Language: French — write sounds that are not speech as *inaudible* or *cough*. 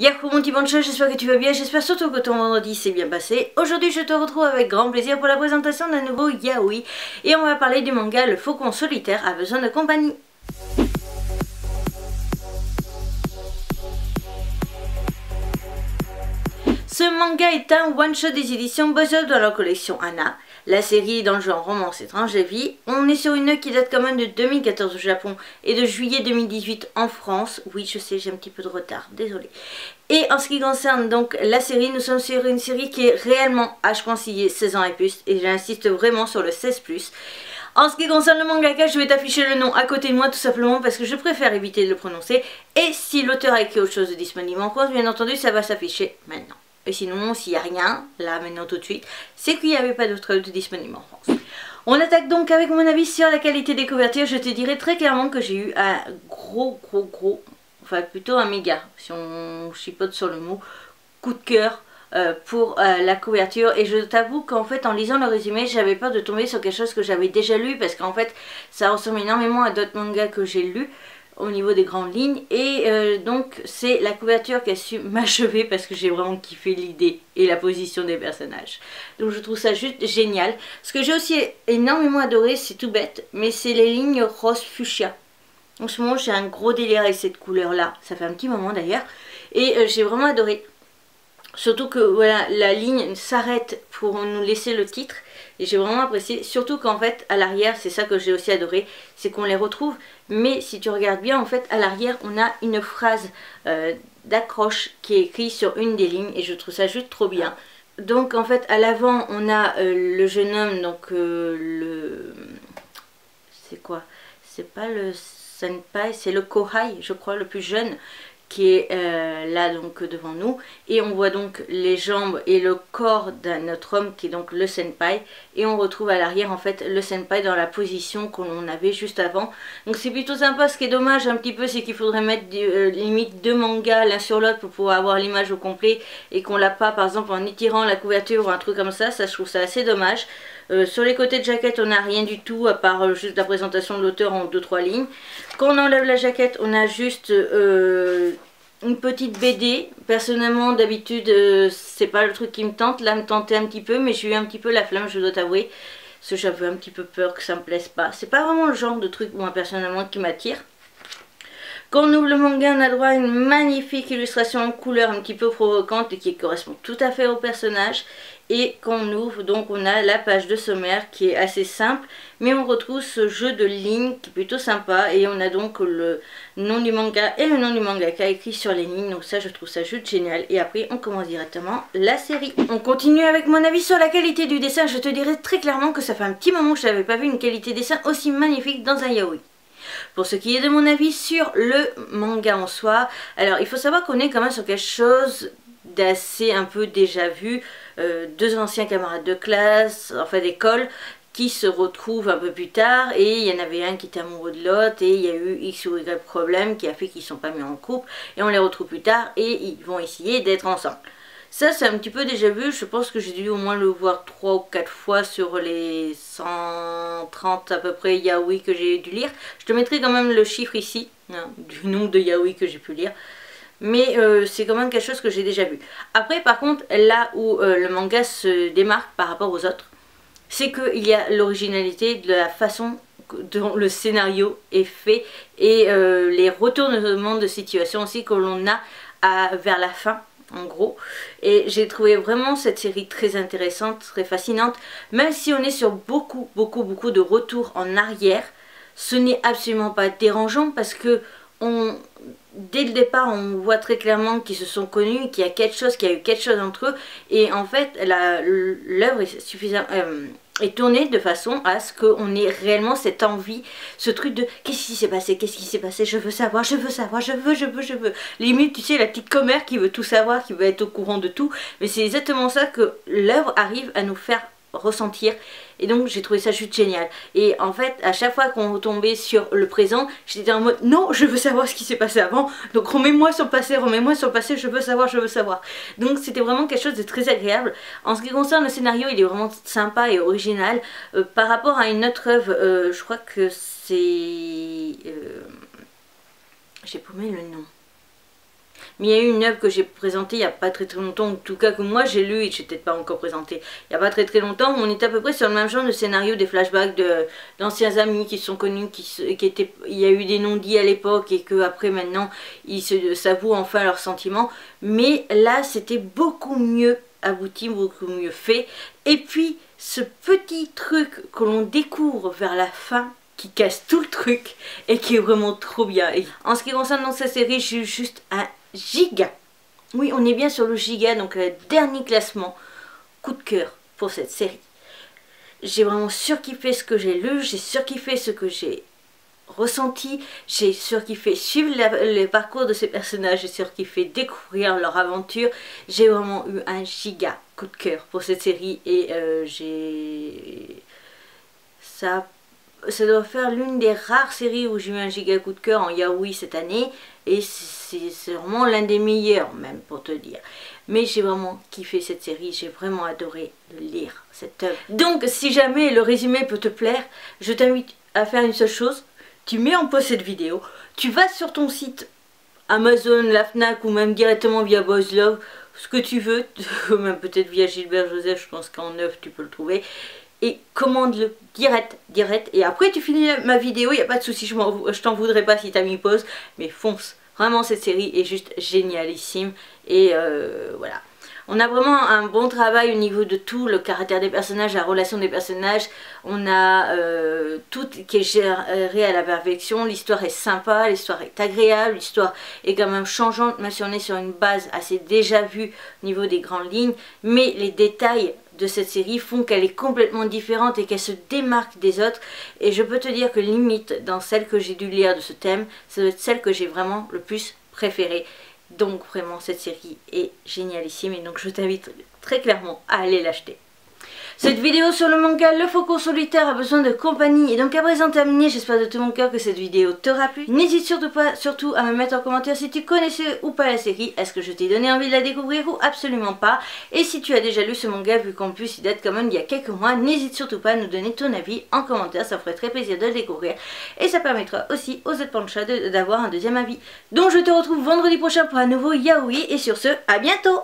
Yahoo mon petit bonjour, j'espère que tu vas bien, j'espère surtout que ton vendredi s'est bien passé. Aujourd'hui je te retrouve avec grand plaisir pour la présentation d'un nouveau yaoi et on va parler du manga Le Faucon Solitaire a besoin de compagnie. Ce manga est un one-shot des éditions Buzzer dans la collection Anna. La série est dans le genre romance étrange de vie. On est sur une œuvre qui date quand même de 2014 au Japon et de juillet 2018 en France. Oui, je sais, j'ai un petit peu de retard, désolé. Et en ce qui concerne donc la série, nous sommes sur une série qui est réellement âge conseillé 16 ans et plus. Et j'insiste vraiment sur le 16+. En ce qui concerne le mangaka, je vais t'afficher le nom à côté de moi tout simplement parce que je préfère éviter de le prononcer. Et si l'auteur a écrit autre chose de disponible en France, bien entendu, ça va s'afficher maintenant. Et sinon, s'il n'y a rien, là maintenant tout de suite, c'est qu'il n'y avait pas d'autre œuvre disponible en France. On attaque donc avec mon avis sur la qualité des couvertures. Je te dirais très clairement que j'ai eu un gros, gros, gros, enfin plutôt un méga, si on chipote sur le mot, coup de cœur euh, pour euh, la couverture et je t'avoue qu'en fait en lisant le résumé j'avais peur de tomber sur quelque chose que j'avais déjà lu parce qu'en fait ça ressemble énormément à d'autres mangas que j'ai lus au niveau des grandes lignes. Et euh, donc c'est la couverture qui a su *laughs* m'achever parce que j'ai vraiment kiffé l'idée et la position des personnages. Donc je trouve ça juste génial. Ce que j'ai aussi énormément adoré c'est tout bête mais c'est les lignes rose fuchsia. En ce moment j'ai un gros délire avec cette couleur là ça fait un petit moment d'ailleurs. Et euh, j'ai vraiment adoré. Surtout que voilà, la ligne s'arrête pour nous laisser le titre. Et j'ai vraiment apprécié. Surtout qu'en fait, à l'arrière, c'est ça que j'ai aussi adoré. C'est qu'on les retrouve. Mais si tu regardes bien, en fait, à l'arrière, on a une phrase euh, d'accroche qui est écrite sur une des lignes. Et je trouve ça juste trop bien. Donc en fait, à l'avant, on a euh, le jeune homme, donc euh, le... C'est quoi? C'est pas le senpai, c'est le kohai, je crois, le plus jeune qui est euh, là donc devant nous. Et on voit donc les jambes et le corps d'un autre homme qui est donc le senpai. Et on retrouve à l'arrière en fait le senpai dans la position qu'on avait juste avant. Donc c'est plutôt sympa. Ce qui est dommage un petit peu c'est qu'il faudrait mettre euh, limite deux mangas l'un sur l'autre pour pouvoir avoir l'image au complet et qu'on l'a pas par exemple en étirant la couverture ou un truc comme ça. Ça je trouve ça assez dommage euh, sur les côtés de jaquette on n'a rien du tout à part juste la présentation de l'auteur en 2-3 lignes quand on enlève la jaquette on a juste une petite BD. Personnellement, d'habitude, euh, c'est pas le truc qui me tente. Là, me tentait un petit peu, mais j'ai eu un petit peu la flamme, je dois t'avouer. Parce que j'avais un petit peu peur que ça me plaise pas. C'est pas vraiment le genre de truc, moi, personnellement, qui m'attire. Quand on ouvre le manga, on a droit à une magnifique illustration en couleur un petit peu provocante et qui correspond tout à fait au personnage. Et quand on ouvre, donc on a la page de sommaire qui est assez simple, mais on retrouve ce jeu de lignes qui est plutôt sympa. Et on a donc le nom du manga et le nom du mangaka écrit sur les lignes. Donc ça, je trouve ça juste génial. Et après, on commence directement la série. On continue avec mon avis sur la qualité du dessin. Je te dirais très clairement que ça fait un petit moment que je n'avais pas vu une qualité de dessin aussi magnifique dans un yaoi. Pour ce qui est de mon avis sur le manga en soi, alors il faut savoir qu'on est quand même sur quelque chose d'assez un peu déjà vu. Euh, deux anciens camarades de classe, enfin d'école, qui se retrouvent un peu plus tard et il y en avait un qui était amoureux de l'autre et il y a eu X ou Y problème qui a fait qu'ils ne sont pas mis en couple et on les retrouve plus tard et ils vont essayer d'être ensemble. Ça, c'est un petit peu déjà vu. Je pense que j'ai dû au moins le voir 3 ou 4 fois sur les 130 à peu près yaoi que j'ai dû lire. Je te mettrai quand même le chiffre ici, hein, du nombre de yaoi que j'ai pu lire. Mais euh, c'est quand même quelque chose que j'ai déjà vu. Après, par contre, là où euh, le manga se démarque par rapport aux autres, c'est qu'il y a l'originalité de la façon dont le scénario est fait et euh, les retournements de situation aussi que l'on a vers la fin en gros. Et j'ai trouvé vraiment cette série très intéressante, très fascinante. Même si on est sur beaucoup, beaucoup, beaucoup de retours en arrière, ce n'est absolument pas dérangeant parce que on, dès le départ, on voit très clairement qu'ils se sont connus, qu'il y a quelque chose, qu'il y a eu quelque chose entre eux. Et en fait, l'œuvre est suffisamment... Euh, tournée de façon à ce qu'on ait réellement cette envie, ce truc de qu'est-ce qui s'est passé, qu'est-ce qui s'est passé, je veux savoir, je veux savoir, je veux, je veux, je veux. Limite, tu sais, la petite commère qui veut tout savoir, qui veut être au courant de tout. Mais c'est exactement ça que l'œuvre arrive à nous faire ressentir. Et donc j'ai trouvé ça juste génial. Et en fait à chaque fois qu'on retombait sur le présent j'étais en mode non je veux savoir ce qui s'est passé avant. Donc remets-moi sur le passé remets-moi sur le passé je veux savoir je veux savoir. Donc c'était vraiment quelque chose de très agréable. En ce qui concerne le scénario il est vraiment sympa et original. Euh, par rapport à une autre œuvre euh, je crois que c'est euh, j'ai paumé le nom mais il y a eu une œuvre que j'ai présentée il n'y a pas très très longtemps, en tout cas que moi j'ai lu et je n'ai peut-être pas encore présenté il n'y a pas très très longtemps, on est à peu près sur le même genre de scénario, des flashbacks d'anciens amis qui sont connus, qui, étaient, il y a eu des non-dits à l'époque et que après maintenant ils s'avouent enfin leurs sentiments, mais là c'était beaucoup mieux abouti, beaucoup mieux fait, et puis ce petit truc que l'on découvre vers la fin qui casse tout le truc et qui est vraiment trop bien. En ce qui concerne dans cette série, j'ai juste un giga. Oui, on est bien sur le giga, donc le dernier classement. Coup de cœur pour cette série. J'ai vraiment surkiffé ce que j'ai lu, j'ai surkiffé ce que j'ai ressenti, j'ai surkiffé suivre les parcours de ces personnages, j'ai surkiffé découvrir leur aventure. J'ai vraiment eu un giga coup de cœur pour cette série et euh, j'ai... Ça ça doit faire l'une des rares séries où j'ai eu un giga coup de cœur en yaoi cette année et c'est vraiment l'un des meilleurs même pour te dire. Mais j'ai vraiment kiffé cette série j'ai vraiment adoré lire cette œuvre. Donc si jamais le résumé peut te plaire je t'invite à faire une seule chose. Tu mets en pause cette vidéo tu vas sur ton site Amazon, la Fnac ou même directement via Boys ce que tu veux, *laughs* même peut-être via Gilbert Joseph, je pense qu'en neuf tu peux le trouver et commande-le direct, direct. Et après tu finis ma vidéo, il n'y a pas de souci, je t'en voudrais pas si t'as mis pause, mais fonce. Vraiment cette série est juste génialissime et euh, voilà. On a vraiment un bon travail au niveau de tout, le caractère des personnages, la relation des personnages. On a euh, tout qui est géré à la perfection. L'histoire est sympa, l'histoire est agréable, l'histoire est quand même changeante, même si on est sur une base assez déjà vue au niveau des grandes lignes. Mais les détails de cette série font qu'elle est complètement différente et qu'elle se démarque des autres. Et je peux te dire que limite, dans celle que j'ai dû lire de ce thème, c'est celle que j'ai vraiment le plus préférée. Donc vraiment, cette série est génialissime et donc je t'invite très clairement à aller l'acheter. Cette vidéo sur le manga Le Faucon Solitaire a besoin de compagnie et donc à présent terminé, j'espère de tout mon cœur que cette vidéo t'aura plu. N'hésite surtout pas à me mettre en commentaire si tu connaissais ou pas la série, est-ce que je t'ai donné envie de la découvrir ou absolument pas? Et si tu as déjà lu ce manga vu qu'en plus il date quand même il y a quelques mois, n'hésite surtout pas à nous donner ton avis en commentaire, ça ferait très plaisir de le découvrir. Et ça permettra aussi aux autres panchas d'avoir un deuxième avis. Donc je te retrouve vendredi prochain pour un nouveau yaoi et sur ce, à bientôt